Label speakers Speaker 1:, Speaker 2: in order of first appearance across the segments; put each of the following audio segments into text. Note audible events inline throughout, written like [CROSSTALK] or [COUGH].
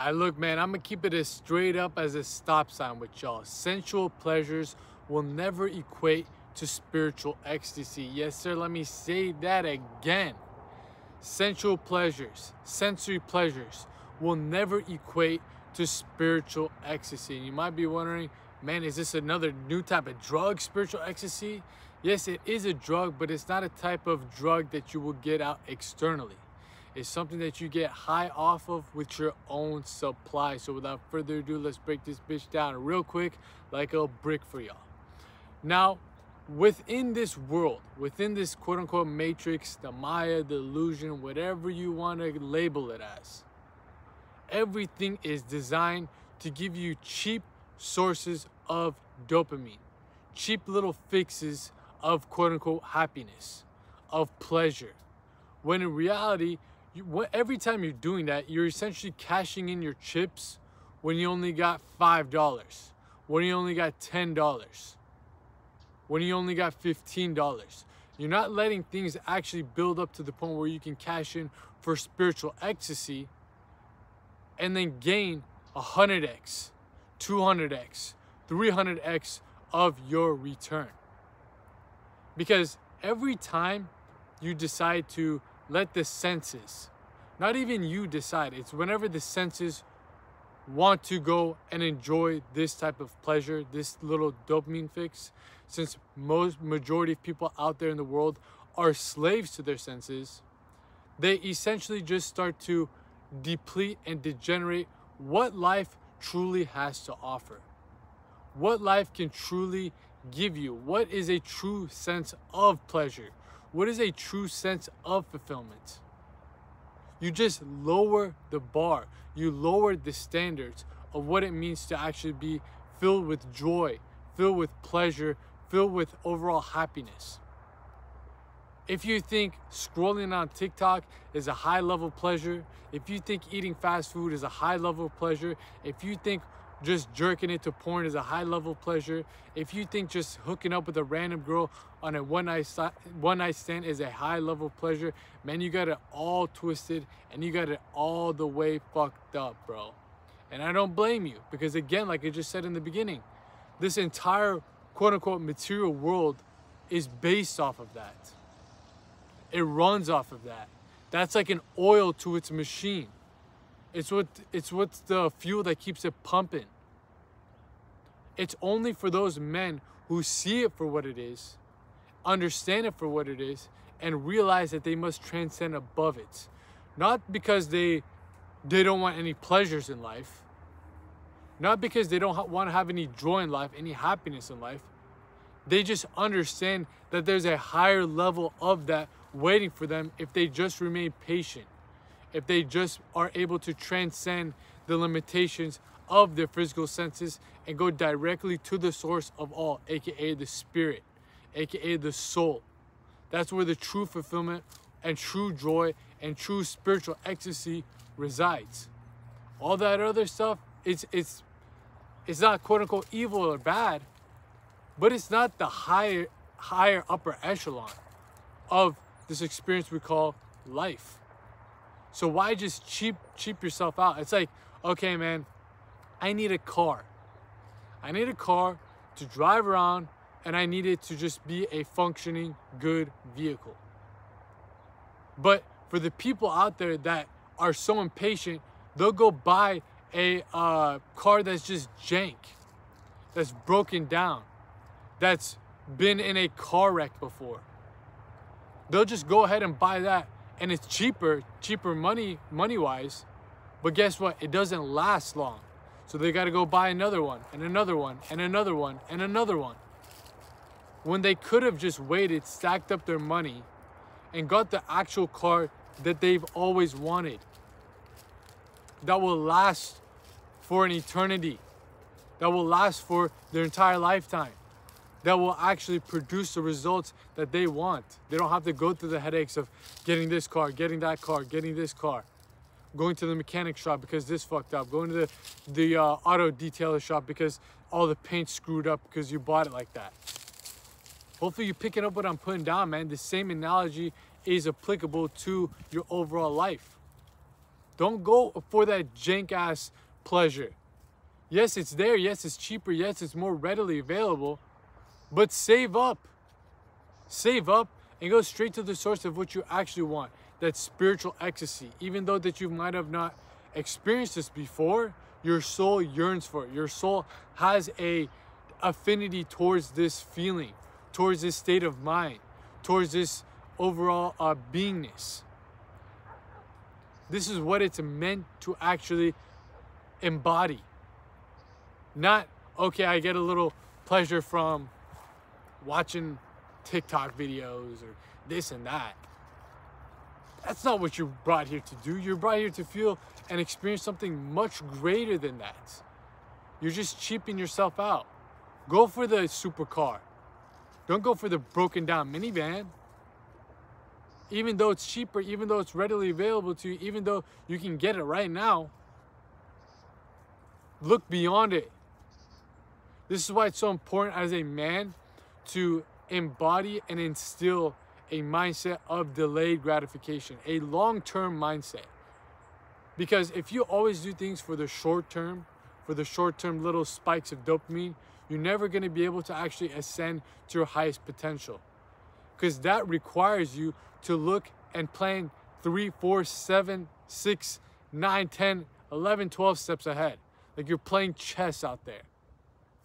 Speaker 1: I look, man, I'm gonna keep it as straight up as a stop sign with y'all. Sensual pleasures will never equate to spiritual ecstasy. Yes, sir, let me say that again. Sensual pleasures, sensory pleasures will never equate to spiritual ecstasy. And you might be wondering, man, is this another new type of drug, spiritual ecstasy? Yes, it is a drug, but it's not a type of drug that you will get out externally is something that you get high off of with your own supply. So without further ado, let's break this bitch down real quick like a brick for y'all. Now, within this world, within this quote unquote matrix, the Maya, the illusion, whatever you want to label it as, everything is designed to give you cheap sources of dopamine, cheap little fixes of quote unquote happiness, of pleasure. When in reality, you, every time you're doing that, you're essentially cashing in your chips when you only got $5, when you only got $10, when you only got $15. You're not letting things actually build up to the point where you can cash in for spiritual ecstasy and then gain 100x, 200x, 300x of your return. Because every time you decide to let the senses, not even you decide, it's whenever the senses want to go and enjoy this type of pleasure, this little dopamine fix, since most majority of people out there in the world are slaves to their senses, they essentially just start to deplete and degenerate what life truly has to offer. What life can truly give you. What is a true sense of pleasure? What is a true sense of fulfillment? You just lower the bar. You lower the standards of what it means to actually be filled with joy, filled with pleasure, filled with overall happiness. If you think scrolling on TikTok is a high level pleasure, if you think eating fast food is a high level pleasure, if you think just jerking it to porn is a high level pleasure. If you think just hooking up with a random girl on a one night one night stand is a high level pleasure, man, you got it all twisted and you got it all the way fucked up, bro. And I don't blame you because again, like I just said in the beginning, this entire quote unquote material world is based off of that. It runs off of that. That's like an oil to its machine. It's what it's what's the fuel that keeps it pumping. It's only for those men who see it for what it is, understand it for what it is, and realize that they must transcend above it. Not because they they don't want any pleasures in life. Not because they don't want to have any joy in life, any happiness in life. They just understand that there's a higher level of that waiting for them if they just remain patient if they just are able to transcend the limitations of their physical senses and go directly to the source of all, aka the spirit, aka the soul. That's where the true fulfillment and true joy and true spiritual ecstasy resides. All that other stuff, it's it's it's not quote unquote evil or bad, but it's not the higher higher upper echelon of this experience we call life. So why just cheap cheap yourself out? It's like, okay, man, I need a car. I need a car to drive around and I need it to just be a functioning good vehicle. But for the people out there that are so impatient, they'll go buy a uh, car that's just jank, that's broken down, that's been in a car wreck before. They'll just go ahead and buy that and it's cheaper, cheaper money, money wise. But guess what? It doesn't last long. So they got to go buy another one and another one and another one and another one. When they could have just waited, stacked up their money, and got the actual car that they've always wanted. That will last for an eternity. That will last for their entire lifetime that will actually produce the results that they want. They don't have to go through the headaches of getting this car, getting that car, getting this car, going to the mechanic shop because this fucked up, going to the, the uh, auto detailer shop because all the paint screwed up because you bought it like that. Hopefully you're picking up what I'm putting down, man. The same analogy is applicable to your overall life. Don't go for that jank ass pleasure. Yes, it's there. Yes, it's cheaper. Yes, it's more readily available. But save up. Save up and go straight to the source of what you actually want. That spiritual ecstasy. Even though that you might have not experienced this before, your soul yearns for it. Your soul has a affinity towards this feeling, towards this state of mind, towards this overall uh, beingness. This is what it's meant to actually embody. Not, okay, I get a little pleasure from watching TikTok videos or this and that. That's not what you're brought here to do. You're brought here to feel and experience something much greater than that. You're just cheaping yourself out. Go for the supercar. Don't go for the broken down minivan. Even though it's cheaper, even though it's readily available to you, even though you can get it right now, look beyond it. This is why it's so important as a man to embody and instill a mindset of delayed gratification, a long term mindset. Because if you always do things for the short term, for the short term little spikes of dopamine, you're never going to be able to actually ascend to your highest potential. Because that requires you to look and plan three, four, seven, six, nine, 10, 11, 12 steps ahead. Like you're playing chess out there.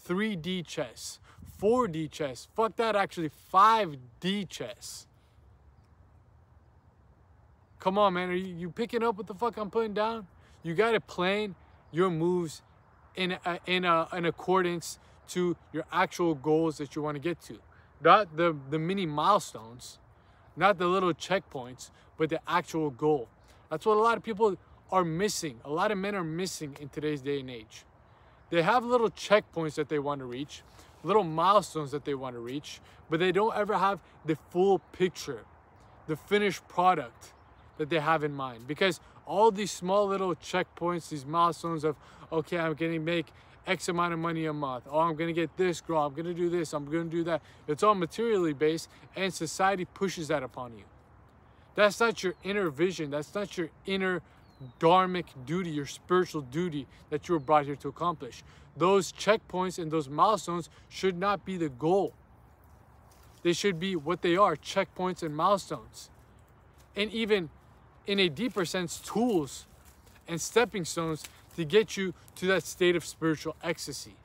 Speaker 1: 3D chess, 4D chess. Fuck that, actually, 5D chess. Come on, man. Are you, you picking up what the fuck I'm putting down? You got to plan your moves in a, in a, in accordance to your actual goals that you want to get to. Not the, the mini milestones, not the little checkpoints, but the actual goal. That's what a lot of people are missing. A lot of men are missing in today's day and age. They have little checkpoints that they want to reach, little milestones that they want to reach, but they don't ever have the full picture, the finished product that they have in mind. Because all these small little checkpoints, these milestones of, okay, I'm going to make X amount of money a month. Oh, I'm going to get this girl. I'm going to do this. I'm going to do that. It's all materially based, and society pushes that upon you. That's not your inner vision. That's not your inner dharmic duty, your spiritual duty that you were brought here to accomplish. Those checkpoints and those milestones should not be the goal. They should be what they are checkpoints and milestones. And even in a deeper sense, tools and stepping stones to get you to that state of spiritual ecstasy.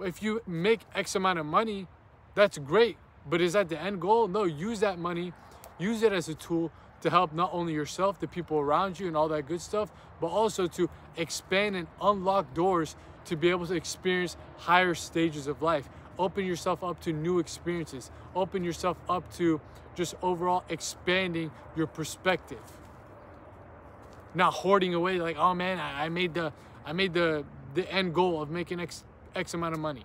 Speaker 1: If you make X amount of money, that's great. But is that the end goal? No, use that money, use it as a tool to help not only yourself, the people around you, and all that good stuff, but also to expand and unlock doors to be able to experience higher stages of life. Open yourself up to new experiences. Open yourself up to just overall expanding your perspective. Not hoarding away like, oh man, I, made the I made the the end goal of making X X amount of money.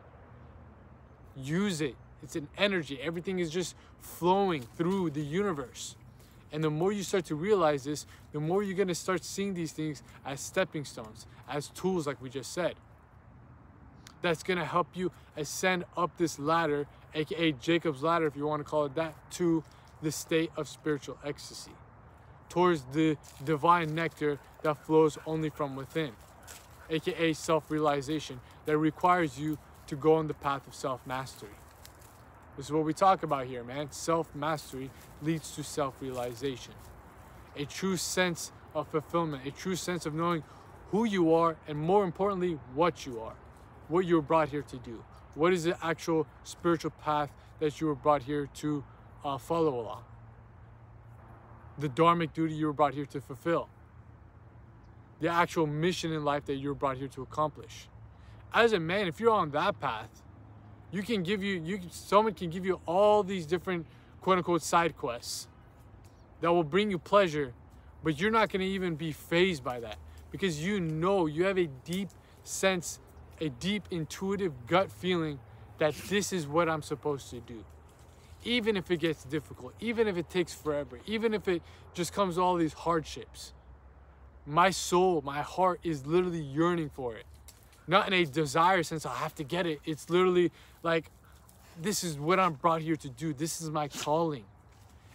Speaker 1: Use it. It's an energy. Everything is just flowing through the universe. And the more you start to realize this, the more you're going to start seeing these things as stepping stones, as tools, like we just said. That's going to help you ascend up this ladder, aka Jacob's ladder, if you want to call it that, to the state of spiritual ecstasy, towards the divine nectar that flows only from within, aka self realization, that requires you to go on the path of self mastery. This is what we talk about here, man. Self mastery leads to self realization. A true sense of fulfillment, a true sense of knowing who you are, and more importantly, what you are, what you were brought here to do. What is the actual spiritual path that you were brought here to uh, follow along? The dharmic duty you were brought here to fulfill. The actual mission in life that you were brought here to accomplish. As a man, if you're on that path, you can give you you someone can give you all these different quote unquote side quests that will bring you pleasure but you're not going to even be fazed by that because you know you have a deep sense a deep intuitive gut feeling that this is what I'm supposed to do. Even if it gets difficult even if it takes forever even if it just comes all these hardships my soul my heart is literally yearning for it not in a desire sense i have to get it it's literally like this is what i'm brought here to do this is my calling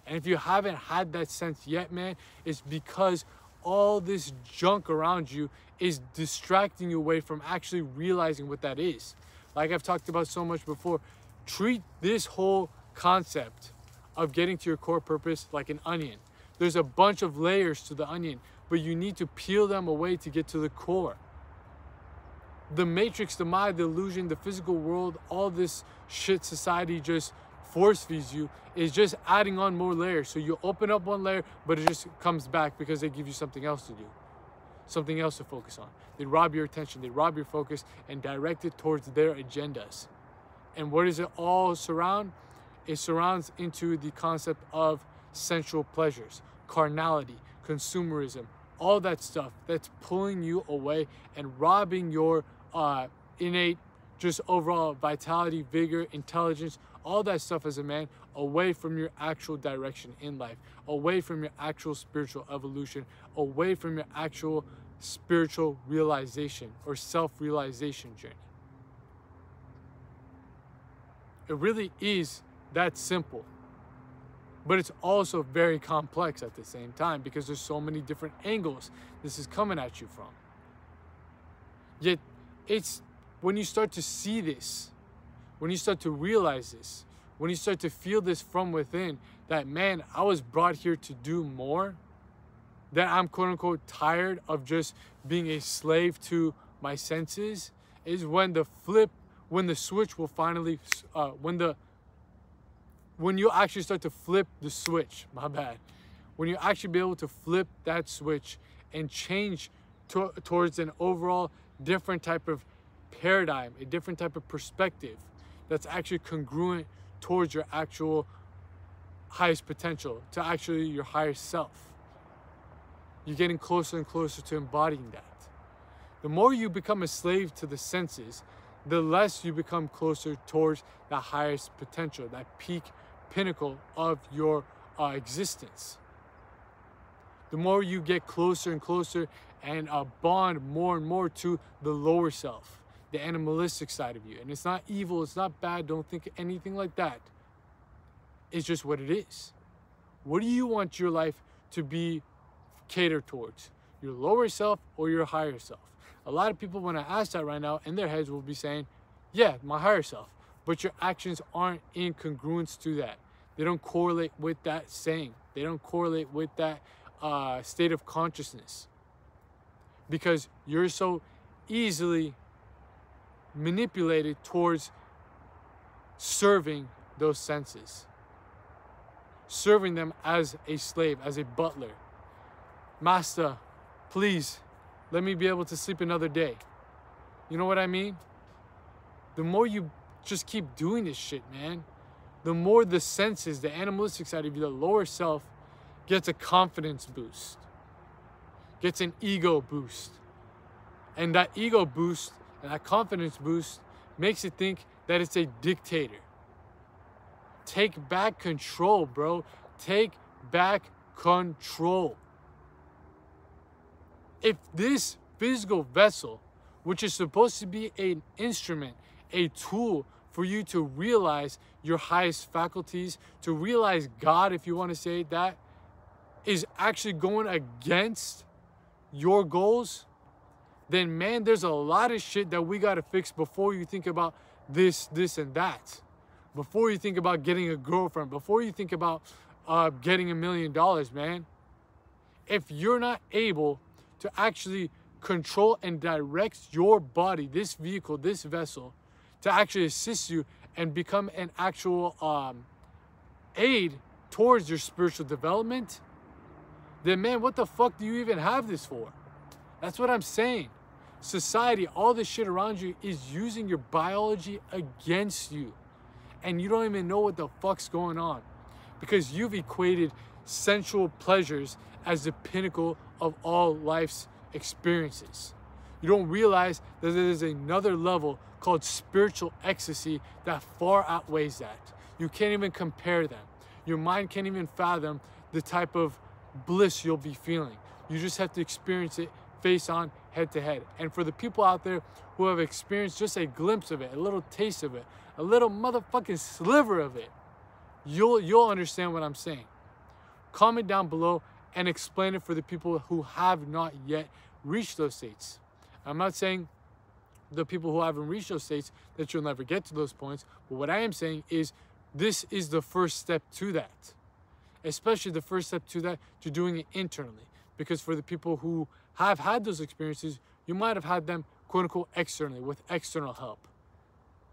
Speaker 1: and if you haven't had that sense yet man it's because all this junk around you is distracting you away from actually realizing what that is. Like I've talked about so much before, treat this whole concept of getting to your core purpose like an onion. There's a bunch of layers to the onion, but you need to peel them away to get to the core. The matrix, the mind, the illusion, the physical world, all this shit society just force feeds you is just adding on more layers. So you open up one layer, but it just comes back because they give you something else to do, something else to focus on. They rob your attention, they rob your focus and direct it towards their agendas. And what does it all surround? It surrounds into the concept of sensual pleasures, carnality, consumerism, all that stuff that's pulling you away and robbing your uh, innate, just overall vitality, vigor, intelligence, all that stuff as a man away from your actual direction in life, away from your actual spiritual evolution, away from your actual spiritual realization or self realization journey. It really is that simple. But it's also very complex at the same time because there's so many different angles this is coming at you from. Yet, it's when you start to see this when you start to realize this, when you start to feel this from within, that man, I was brought here to do more, that I'm quote unquote tired of just being a slave to my senses, is when the flip, when the switch will finally, uh, when the, when you actually start to flip the switch, [LAUGHS] my bad, when you actually be able to flip that switch and change to, towards an overall different type of paradigm, a different type of perspective that's actually congruent towards your actual highest potential, to actually your higher self. You're getting closer and closer to embodying that. The more you become a slave to the senses, the less you become closer towards the highest potential, that peak pinnacle of your uh, existence. The more you get closer and closer and uh, bond more and more to the lower self the animalistic side of you. And it's not evil, it's not bad, don't think anything like that. It's just what it is. What do you want your life to be catered towards? Your lower self or your higher self? A lot of people, when I ask that right now, in their heads will be saying, yeah, my higher self. But your actions aren't in congruence to that. They don't correlate with that saying. They don't correlate with that uh, state of consciousness. Because you're so easily manipulated towards serving those senses, serving them as a slave, as a butler. Master, please let me be able to sleep another day. You know what I mean? The more you just keep doing this shit, man, the more the senses, the animalistic side of you, the lower self, gets a confidence boost, gets an ego boost. And that ego boost and that confidence boost makes it think that it's a dictator. Take back control, bro. Take back control. If this physical vessel, which is supposed to be an instrument, a tool for you to realize your highest faculties, to realize God, if you want to say that, is actually going against your goals, then man, there's a lot of shit that we gotta fix before you think about this, this, and that. Before you think about getting a girlfriend, before you think about uh, getting a million dollars, man. If you're not able to actually control and direct your body, this vehicle, this vessel, to actually assist you and become an actual um, aid towards your spiritual development, then man, what the fuck do you even have this for? That's what I'm saying society, all this shit around you is using your biology against you. And you don't even know what the fuck's going on because you've equated sensual pleasures as the pinnacle of all life's experiences. You don't realize that there's another level called spiritual ecstasy that far outweighs that. You can't even compare them. Your mind can't even fathom the type of bliss you'll be feeling. You just have to experience it face on, head to head. And for the people out there who have experienced just a glimpse of it, a little taste of it, a little motherfucking sliver of it, you'll you'll understand what I'm saying. Comment down below and explain it for the people who have not yet reached those states. I'm not saying the people who haven't reached those states that you'll never get to those points, but what I am saying is this is the first step to that. Especially the first step to that, to doing it internally. Because for the people who have had those experiences, you might have had them quote unquote externally with external help,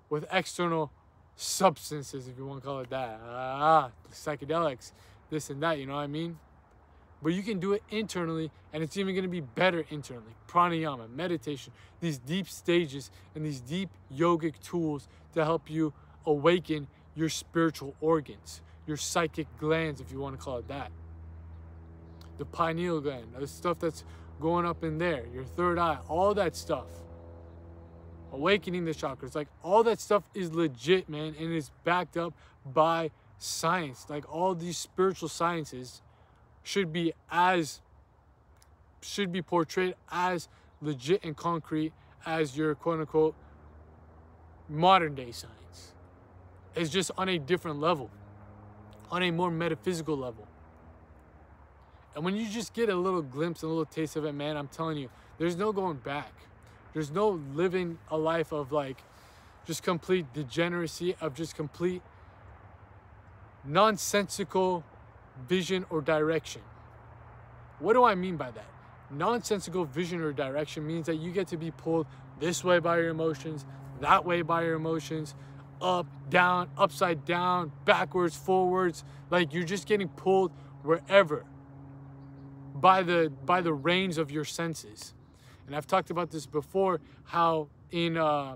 Speaker 1: with external substances, if you want to call it that. Ah, psychedelics, this and that, you know what I mean? But you can do it internally, and it's even going to be better internally. Pranayama, meditation, these deep stages and these deep yogic tools to help you awaken your spiritual organs, your psychic glands, if you want to call it that. The pineal gland, the stuff that's going up in there, your third eye, all that stuff. Awakening the chakras, like all that stuff is legit, man, and it's backed up by science. Like all these spiritual sciences should be as should be portrayed as legit and concrete as your quote unquote modern day science. It's just on a different level, on a more metaphysical level. And when you just get a little glimpse, and a little taste of it, man, I'm telling you, there's no going back. There's no living a life of like just complete degeneracy, of just complete nonsensical vision or direction. What do I mean by that? Nonsensical vision or direction means that you get to be pulled this way by your emotions, that way by your emotions, up, down, upside down, backwards, forwards. Like you're just getting pulled wherever by the by the range of your senses. And I've talked about this before, how in uh,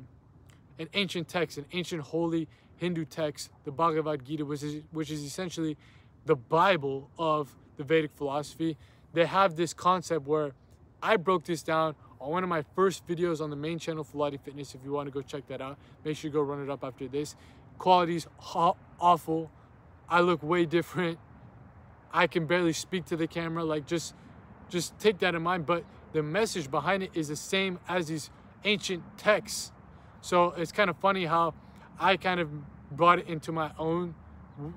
Speaker 1: an ancient text, an ancient holy Hindu text, the Bhagavad Gita, which is, which is essentially the Bible of the Vedic philosophy, they have this concept where I broke this down on one of my first videos on the main channel Fooladi Fitness. If you want to go check that out, make sure you go run it up after this. Quality's awful. I look way different. I can barely speak to the camera. Like just, just take that in mind. But the message behind it is the same as these ancient texts. So it's kind of funny how I kind of brought it into my own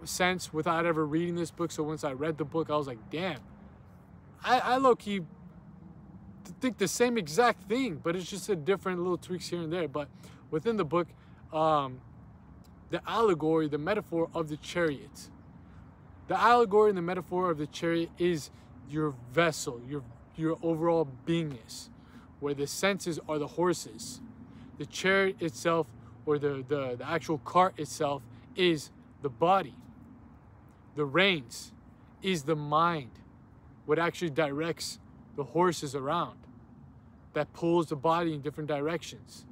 Speaker 1: sense without ever reading this book. So once I read the book, I was like, damn, I, I low key think the same exact thing, but it's just a different little tweaks here and there. But within the book, um, the allegory, the metaphor of the chariot, the allegory and the metaphor of the chariot is your vessel, your your overall beingness, where the senses are the horses. The chariot itself, or the, the, the actual cart itself, is the body. The reins is the mind, what actually directs the horses around, that pulls the body in different directions.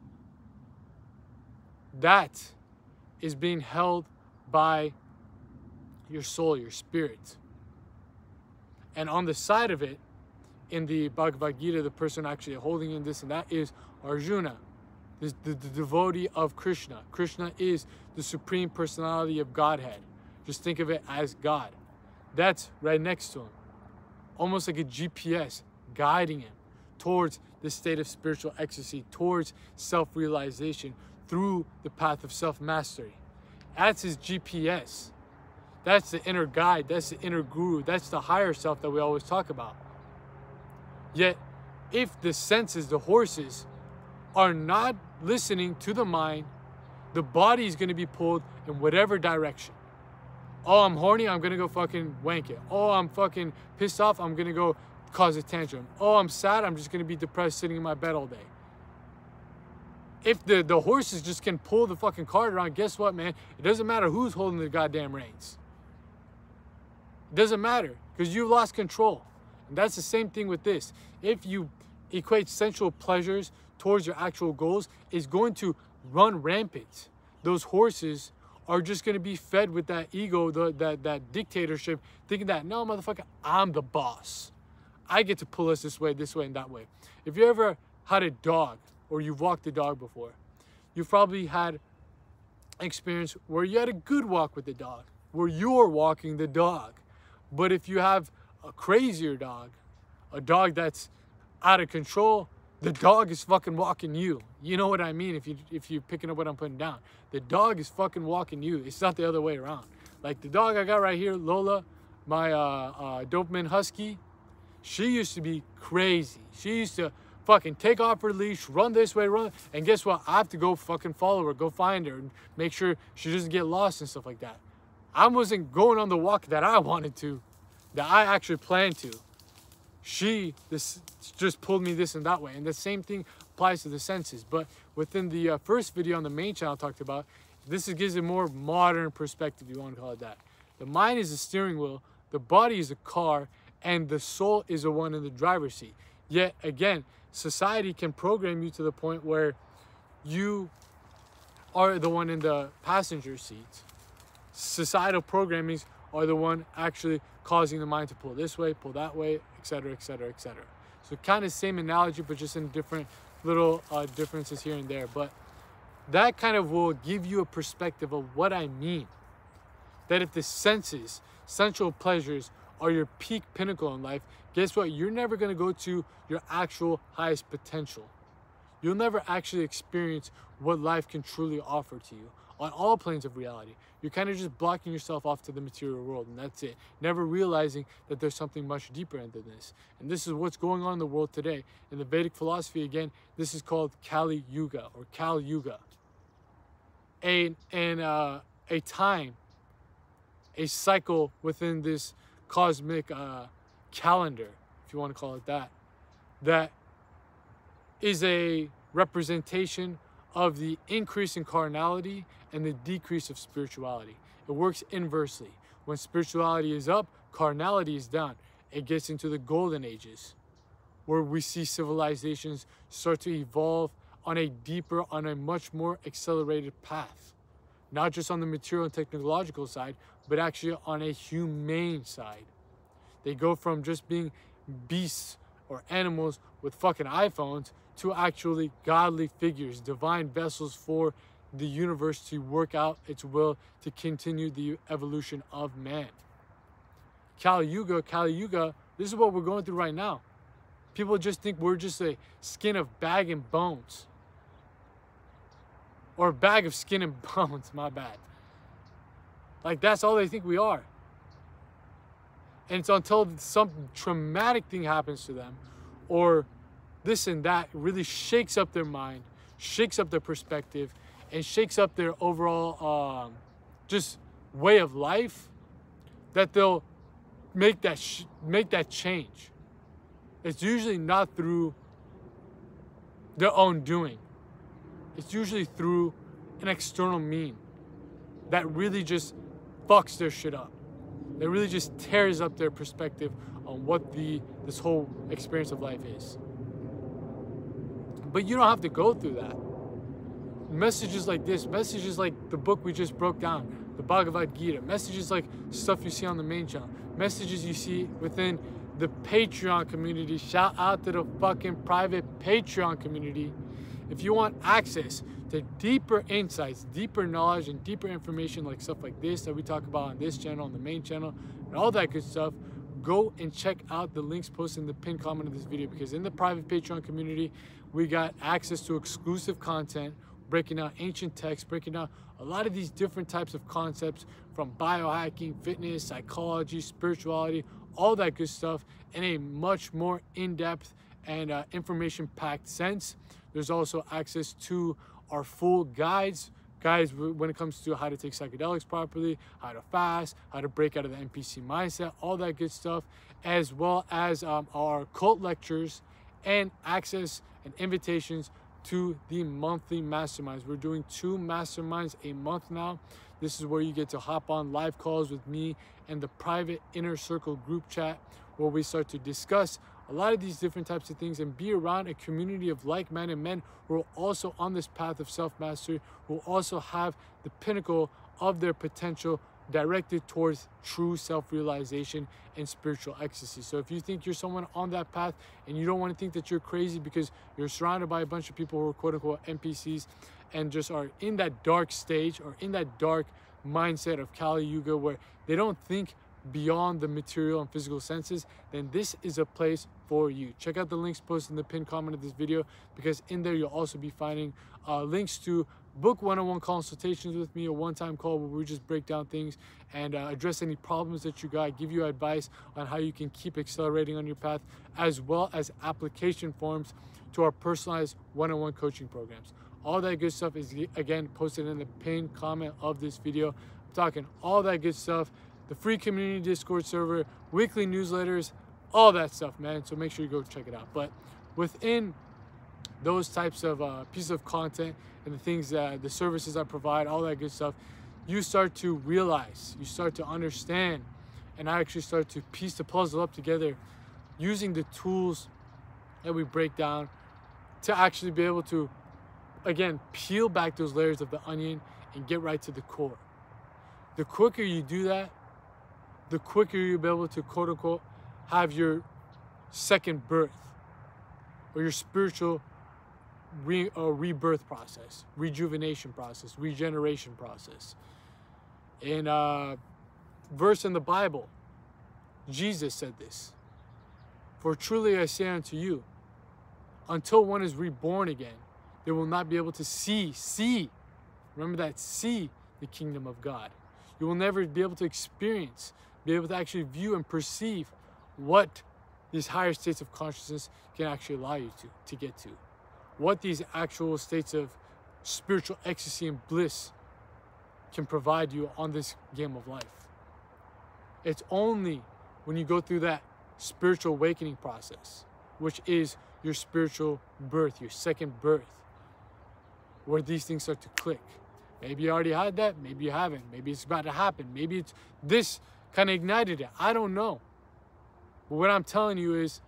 Speaker 1: That is being held by your soul, your spirit. And on the side of it, in the Bhagavad Gita, the person actually holding in this and that is Arjuna, the, the, the devotee of Krishna. Krishna is the supreme personality of Godhead. Just think of it as God. That's right next to him. Almost like a GPS guiding him towards the state of spiritual ecstasy, towards self realization through the path of self mastery. That's his GPS. That's the inner guide. That's the inner guru. That's the higher self that we always talk about. Yet, if the senses, the horses, are not listening to the mind, the body is going to be pulled in whatever direction. Oh, I'm horny, I'm going to go fucking wank it. Oh, I'm fucking pissed off, I'm going to go cause a tantrum. Oh, I'm sad, I'm just going to be depressed sitting in my bed all day. If the, the horses just can pull the fucking cart around, guess what, man? It doesn't matter who's holding the goddamn reins. It doesn't matter because you lost control. And that's the same thing with this. If you equate sensual pleasures towards your actual goals, is going to run rampant. Those horses are just going to be fed with that ego, the, that, that dictatorship, thinking that, no, motherfucker, I'm the boss. I get to pull us this way, this way, and that way. If you ever had a dog or you've walked a dog before, you've probably had experience where you had a good walk with the dog, where you're walking the dog. But if you have a crazier dog, a dog that's out of control, the dog is fucking walking you. You know what I mean if you if you're picking up what I'm putting down. The dog is fucking walking you. It's not the other way around. Like the dog I got right here, Lola, my uh, uh, Doberman Husky, She used to be crazy. She used to fucking take off her leash, run this way, run. And guess what? I have to go fucking follow her, go find her, and make sure she doesn't get lost and stuff like that. I wasn't going on the walk that I wanted to, that I actually planned to. She this just pulled me this and that way. And the same thing applies to the senses. But within the uh, first video on the main channel I talked about, this is, gives a more modern perspective, you want to call it that. The mind is the steering wheel, the body is a car, and the soul is the one in the driver's seat. Yet again, society can program you to the point where you are the one in the passenger seat. Societal programmings are the one actually causing the mind to pull this way, pull that way, etc., etc., etc. So kind of same analogy, but just in different little uh, differences here and there. But that kind of will give you a perspective of what I mean. That if the senses, sensual pleasures, are your peak pinnacle in life, guess what? You're never to go to your actual highest potential. You'll never actually experience what life can truly offer to you on all planes of reality. You're kind of just blocking yourself off to the material world, and that's it. Never realizing that there's something much deeper than this. And this is what's going on in the world today. In the Vedic philosophy, again, this is called Kali Yuga or Kal Yuga. A, and, uh, a time, a cycle within this cosmic uh, calendar, if you want to call it that, that is a representation of the increase in carnality and the decrease of spirituality. It works inversely. When spirituality is up, carnality is down. It gets into the golden ages where we see civilizations start to evolve on a deeper, on a much more accelerated path. Not just on the material and technological side, but actually on a humane side. They go from just being beasts or animals with fucking iPhones to actually godly figures, divine vessels for the universe to work out its will to continue the evolution of man. Kali Yuga, Kali Yuga, this is what we're going through right now. People just think we're just a skin of bag and bones. Or a bag of skin and [LAUGHS] bones, my bad. Like that's all they think we are. And it's until some traumatic thing happens to them or this and that really shakes up their mind, shakes up their perspective, and shakes up their overall um, just way of life that they'll make that make that change. It's usually not through their own doing. It's usually through an external mean that really just fucks their shit up. That really just tears up their perspective on what the this whole experience of life is. But you don't have to go through that. Messages like this, messages like the book we just broke down, the Bhagavad Gita, messages like stuff you see on the main channel, messages you see within the Patreon community. Shout out to the fucking private Patreon community. If you want access to deeper insights, deeper knowledge, and deeper information like stuff like this that we talk about on this channel, on the main channel, and all that good stuff, go and check out the links posted in the pinned comment of this video because in the private Patreon community, we got access to exclusive content, breaking out ancient texts, breaking out a lot of these different types of concepts from biohacking, fitness, psychology, spirituality, all that good stuff in a much more in-depth and uh, information-packed sense. There's also access to our full guides. Guys when it comes to how to take psychedelics properly how to fast how to break out of the npc mindset all that good stuff as well as um, our cult lectures and access and invitations to the monthly masterminds. We're doing two masterminds a month now. This is where you get to hop on live calls with me and the private inner circle group chat where we start to discuss a lot of these different types of things and be around a community of like-minded men who are also on this path of self-mastery, who also have the pinnacle of their potential directed towards true self-realization and spiritual ecstasy. So if you think you're someone on that path and you don't want to think that you're crazy because you're surrounded by a bunch of people who are quote unquote NPCs and just are in that dark stage or in that dark mindset of Kali Yuga where they don't think beyond the material and physical senses, then this is a place for you. Check out the links posted in the pinned comment of this video because in there you'll also be finding uh, links to book one-on-one consultations with me, a one-time call where we just break down things and uh, address any problems that you got, give you advice on how you can keep accelerating on your path, as well as application forms to our personalized one-on-one coaching programs. All that good stuff is again posted in the pinned comment of this video. I'm talking all that good stuff, the free community Discord server, weekly newsletters, all that stuff, man. So make sure you go check it out. But within those types of uh, pieces of content and the things that the services I provide, all that good stuff, you start to realize, you start to understand, and I actually start to piece the puzzle up together using the tools that we break down to actually be able to, again, peel back those layers of the onion and get right to the core. The quicker you do that, the quicker you'll be able to quote unquote have your second birth or your spiritual re, uh, rebirth process, rejuvenation process, regeneration process. In a uh, verse in the Bible, Jesus said this For truly I say unto you, until one is reborn again, they will not be able to see, see, remember that, see the kingdom of God. You will never be able to experience, be able to actually view and perceive what these higher states of consciousness can actually allow you to, to get to what these actual states of spiritual ecstasy and bliss can provide you on this game of life. It's only when you go through that spiritual awakening process, which is your spiritual birth, your second birth, where these things start to click. Maybe you already had that, maybe you haven't. Maybe it's about to happen. Maybe it's this kind of ignited it. I don't know. But what I'm telling you is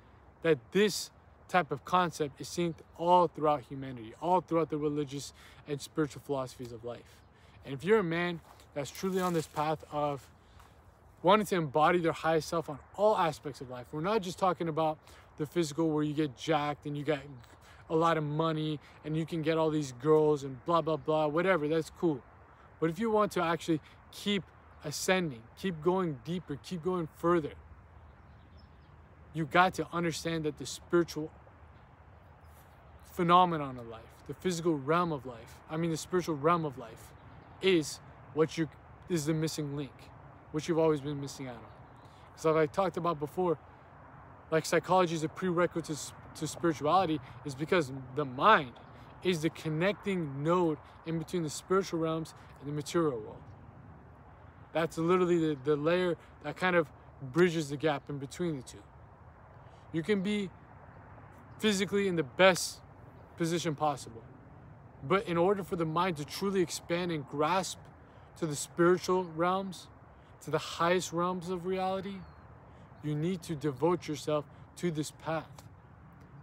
Speaker 1: that this type of concept is seen all throughout humanity, all throughout the religious and spiritual philosophies of life. And if you're a man that's truly on this path of wanting to embody their highest self on all aspects of life, we're not just talking about the physical where you get jacked and you get a lot of money and you can get all these girls and blah, blah, blah, whatever, that's cool. But if you want to actually keep ascending, keep going deeper, keep going further, you got to understand that the spiritual phenomenon of life, the physical realm of life, I mean the spiritual realm of life, is what you is the missing link, which you've always been missing out on. Because like I talked about before, like psychology is a prerequisite to spirituality, is because the mind is the connecting node in between the spiritual realms and the material world. That's literally the, the layer that kind of bridges the gap in between the two. You can be physically in the best position possible. But in order for the mind to truly expand and grasp to the spiritual realms, to the highest realms of reality, you need to devote yourself to this path.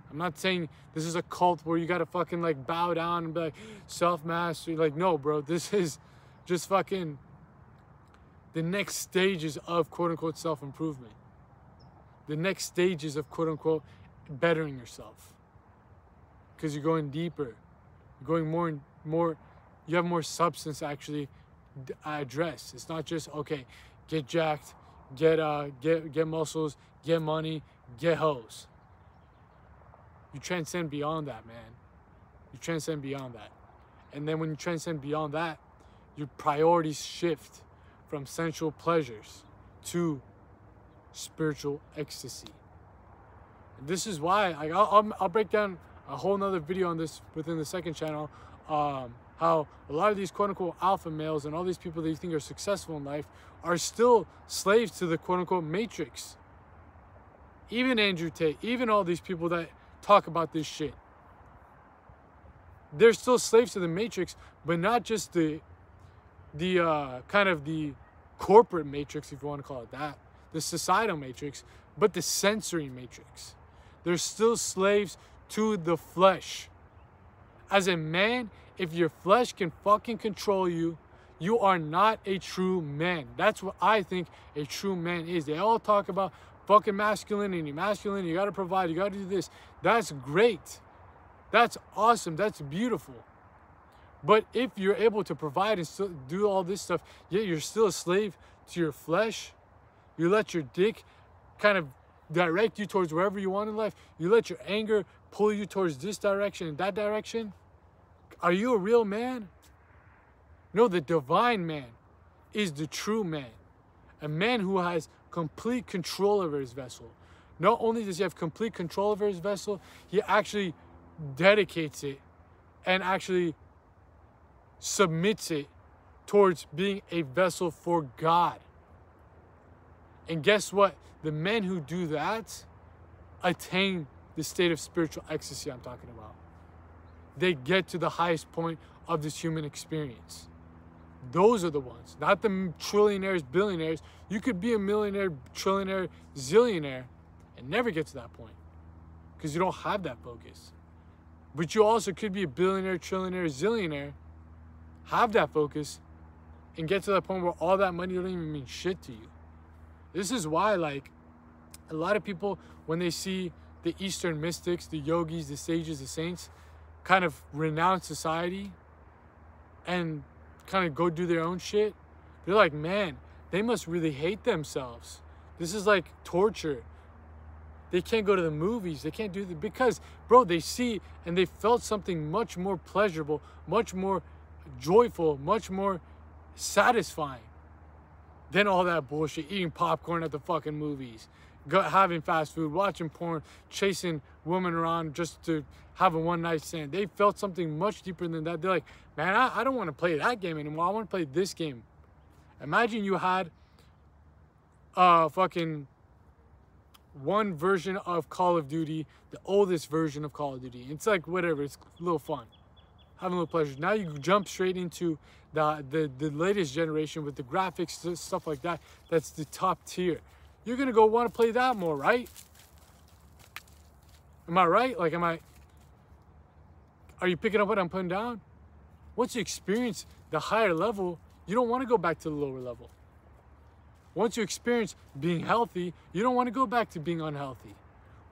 Speaker 1: I'm not saying this is a cult where you gotta fucking like bow down and be like self mastery. Like, no, bro, this is just fucking the next stages of quote unquote self improvement the next stages of quote unquote bettering yourself. Because you're going deeper you're going more and more you have more substance actually address. It's not just okay get jacked get uh get get muscles get money get hoes. You transcend beyond that man. You transcend beyond that. And then when you transcend beyond that your priorities shift from sensual pleasures to spiritual ecstasy. And this is why I, will I'll, I'll break down a whole nother video on this within the second channel. Um, how a lot of these quote unquote alpha males and all these people that you think are successful in life are still slaves to the quote unquote matrix. Even Andrew Tate, even all these people that talk about this shit. They're still slaves to the matrix, but not just the the uh, kind of the corporate matrix, if you want to call it that, the societal matrix, but the sensory matrix. They're still slaves to the flesh. As a man, if your flesh can fucking control you, you are not a true man. That's what I think a true man is. They all talk about fucking masculinity, masculinity, you gotta provide, you gotta do this. That's great. That's awesome. That's beautiful. But if you're able to provide and still do all this stuff, yet you're still a slave to your flesh, you let your dick kind of direct you towards wherever you want in life. You let your anger pull you towards this direction and that direction. Are you a real man? No, the divine man is the true man. A man who has complete control over his vessel. Not only does he have complete control over his vessel, he actually dedicates it and actually submits it towards being a vessel for God. And guess what? The men who do that attain the state of spiritual ecstasy I'm talking about. They get to the highest point of this human experience. Those are the ones, not the trillionaires, billionaires. You could be a millionaire, trillionaire, zillionaire and never get to that point because you don't have that focus. But you also could be a billionaire, trillionaire, zillionaire, have that focus, and get to that point where all that money don't even mean shit to you. This is why, like, a lot of people, when they see the Eastern mystics, the yogis, the sages, the saints, kind of renounce society and kind of go do their own shit, they're like, man, they must really hate themselves. This is like torture. They can't go to the movies. They can't do the because, bro, they see and they felt something much more pleasurable, much more joyful, much more satisfying than all that bullshit. Eating popcorn at the fucking movies, having fast food, watching porn, chasing women around just to have a one night stand. They felt something much deeper than that. They're like, man, I, I don't want to play that game anymore. I want to play this game. Imagine you had a fucking one version of Call of Duty, the oldest version of Call of Duty. It's like whatever, it's a little fun, having little pleasure. Now you jump straight into the, the, the latest generation with the graphics, stuff like that. That's the top tier. You're gonna go want to play that more, right? Am I right? Like, am I? Are you picking up what I'm putting down? Once you experience the higher level, you don't want to go back to the lower level. Once you experience being healthy, you don't want to go back to being unhealthy.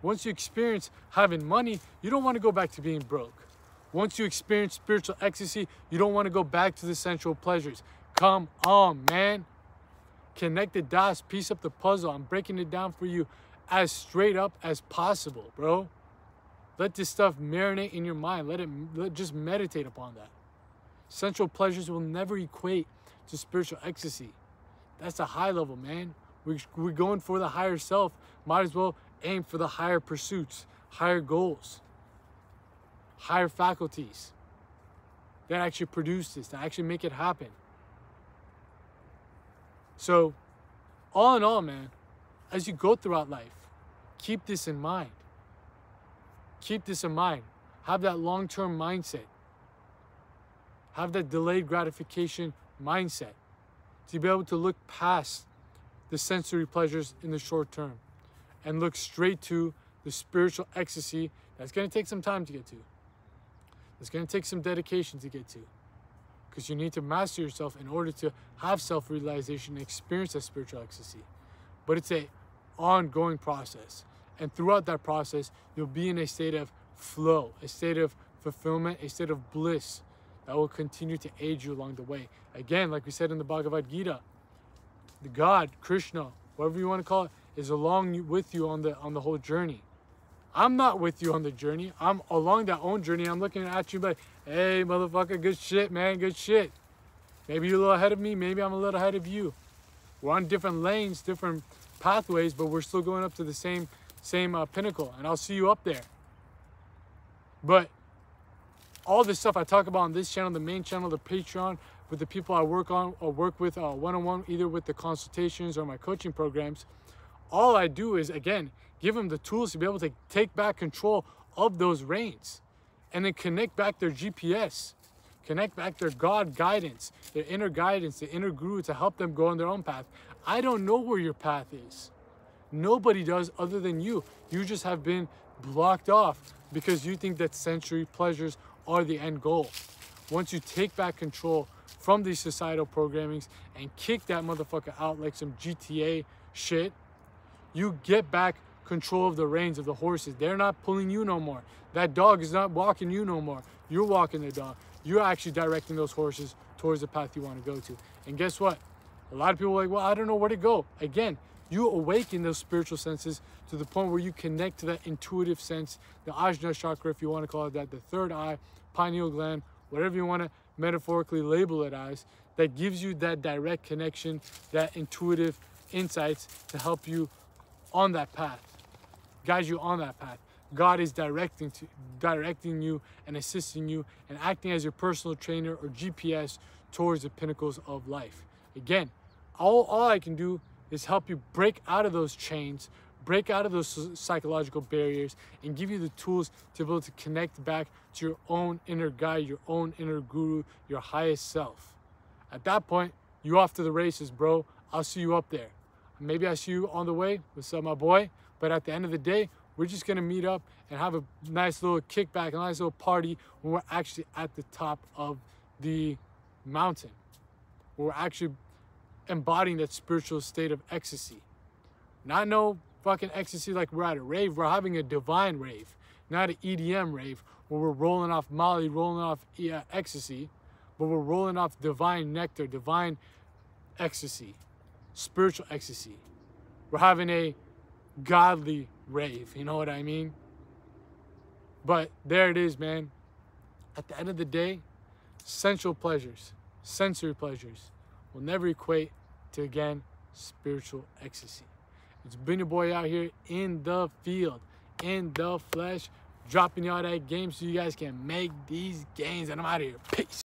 Speaker 1: Once you experience having money, you don't want to go back to being broke. Once you experience spiritual ecstasy, you don't want to go back to the sensual pleasures. Come on, man. Connect the dots, piece up the puzzle. I'm breaking it down for you as straight up as possible, bro. Let this stuff marinate in your mind. Let it let, just meditate upon that. Sensual pleasures will never equate to spiritual ecstasy. That's a high level, man. We, we're going for the higher self. Might as well aim for the higher pursuits, higher goals, higher faculties that actually produce this, that actually make it happen. So, all in all, man, as you go throughout life, keep this in mind. Keep this in mind. Have that long term mindset. Have that delayed gratification mindset to be able to look past the sensory pleasures in the short term and look straight to the spiritual ecstasy that's going to take some time to get to. It's going to take some dedication to get to. Because you need to master yourself in order to have self-realization and experience that spiritual ecstasy. But it's a ongoing process. And throughout that process, you'll be in a state of flow, a state of fulfillment, a state of bliss, that will continue to aid you along the way. Again, like we said in the Bhagavad Gita, the God, Krishna, whatever you want to call it, is along with you on the on the whole journey. I'm not with you on the journey. I'm along that own journey. I'm looking at you like, hey, motherfucker, good shit, man, good shit. Maybe you're a little ahead of me. Maybe I'm a little ahead of you. We're on different lanes, different pathways, but we're still going up to the same same uh, pinnacle. And I'll see you up there. But all this stuff I talk about on this channel, the main channel, the Patreon, with the people I work on or work with uh, one-on-one, either with the consultations or my coaching programs, all I do is, again, give them the tools to be able to take back control of those reins and then connect back their GPS, connect back their God guidance, their inner guidance, the inner guru to help them go on their own path. I don't know where your path is. Nobody does other than you. You just have been blocked off because you think that sensory pleasures are the end goal. Once you take back control from these societal programmings and kick that motherfucker out like some GTA shit, you get back control of the reins of the horses. They're not pulling you no more. That dog is not walking you no more. You're walking the dog. You're actually directing those horses towards the path you want to go to. And guess what? A lot of people are like, well, I don't know where to go. Again, you awaken those spiritual senses to the point where you connect to that intuitive sense, the Ajna chakra, if you want to call it that, the third eye, pineal gland, whatever you want to metaphorically label it as, that gives you that direct connection, that intuitive insights to help you on that path, guide you on that path. God is directing to directing you and assisting you and acting as your personal trainer or GPS towards the pinnacles of life. Again, all, all I can do is help you break out of those chains, break out of those psychological barriers, and give you the tools to be able to connect back to your own inner guide, your own inner guru, your highest self. At that point, you off to the races, bro. I'll see you up there. Maybe I see you on the way with my boy, but at the end of the day, we're just gonna meet up and have a nice little kickback, a nice little party when we're actually at the top of the mountain. We're actually embodying that spiritual state of ecstasy. Not no fucking ecstasy like we're at a rave. We're having a divine rave, not an EDM rave where we're rolling off Molly, rolling off uh, ecstasy, but we're rolling off divine nectar, divine ecstasy, spiritual ecstasy. We're having a godly rave, you know what I mean? But there it is, man. At the end of the day, sensual pleasures, sensory pleasures will never equate to again spiritual ecstasy. It's been your boy out here in the field, in the flesh, dropping y'all that game so you guys can make these gains. And I'm out of here. Peace.